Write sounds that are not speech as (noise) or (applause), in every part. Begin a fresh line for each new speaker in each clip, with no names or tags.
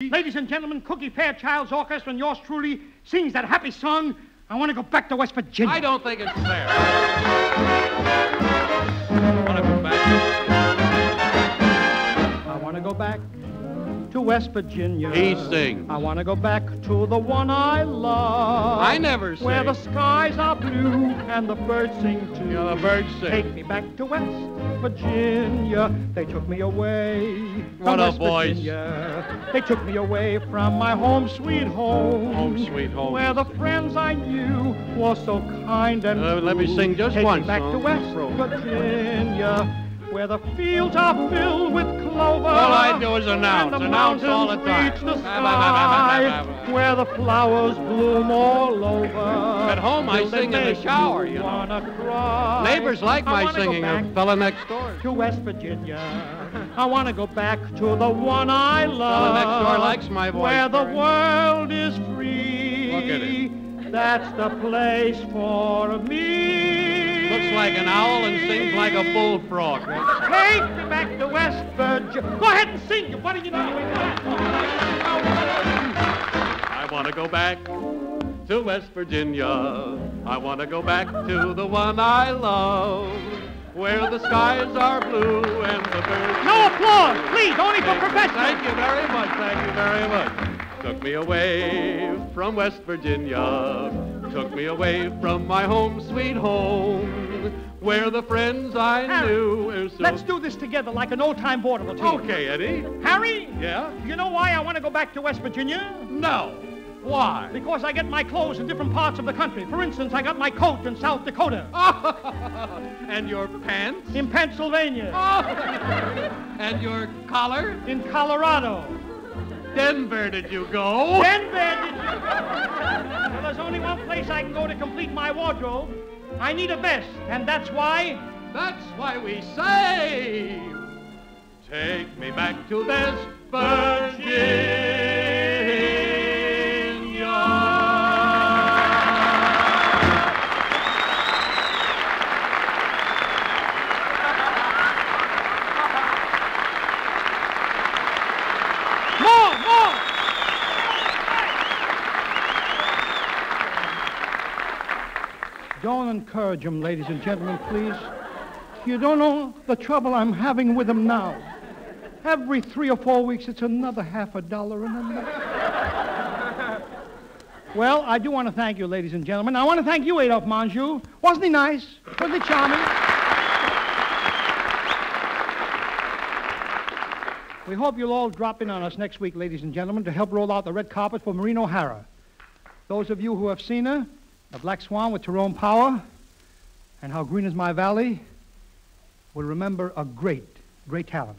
Ladies and gentlemen, Cookie Fairchild's Orchestra and yours truly sings that happy song. I want to go back to West Virginia.
I don't think it's fair. I want to go back.
I want to go back to West Virginia.
He sings.
I want to go back to the one I love.
I never sing.
Where the skies are blue and the birds sing too.
Yeah, the birds sing.
Take me back to West Virginia. They took me away from
What
West
voice.
Virginia. They took me away from my home sweet home.
Home sweet home.
Where the friends I knew were so kind and
Uh, let me sing just
Take
one
me back
song.
to West Virginia. Where the fields are filled with clover.
All I do is announce, announce all the time.
Reach the where the flowers bloom all over.
At home, I sing in the shower, you know.
Wanna cry.
Neighbors like
I
my singing. A fella next door.
to West Virginia. I want to go back to the one I love.
next door likes my voice
Where the world is free.
Look at him.
That's the place for me.
Looks like an owl and sings like a bullfrog.
Take me back to West Virginia. Go ahead and sing. What do you know?
I want to go back to West Virginia. I want to go back to the one I love, where the skies are blue and the birds.
No applause, please. Only for
professional.
Thank
you very much. Thank you very much. Took me away from West Virginia. Took me away from my home, sweet home, where the friends I
Harry,
knew were so.
Let's do this together like an old-time vaudeville team.
Okay, Eddie.
Harry,
Yeah?
you know why I want to go back to West Virginia?
No. Why?
Because I get my clothes in different parts of the country. For instance, I got my coat in South Dakota, (laughs)
and your pants?
in Pennsylvania, (laughs)
and your collar?
in Colorado.
Denver, did you go?
Denver, did you? Well, there's only one place I can go to complete my wardrobe. I need a vest, and that's why
That's why we say, take me back to West
Don't encourage him, ladies and gentlemen, please. You don't know the trouble I'm having with him now. Every three or four weeks, it's another half a dollar and another. well, I do want to thank you, ladies and gentlemen. I want to thank you, Adolphe Menjou. Wasn't he nice? Wasn't he charming? We hope you'll all drop in on us next week, ladies and gentlemen, to help roll out the red carpet for Maureen O'Hara. Those of you who have seen her, The Black Swan with Tyrone Power, and How Green is My Valley, will remember a great, great talent.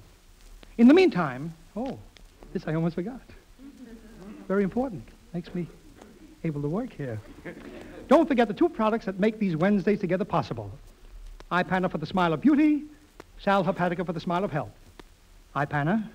In the meantime, oh, this I almost forgot. Very important. Makes me able to work here. Don't forget the two products that make these Wednesdays together possible. Ipana for the smile of beauty, Sal Hepatica for the smile of health. Ipana,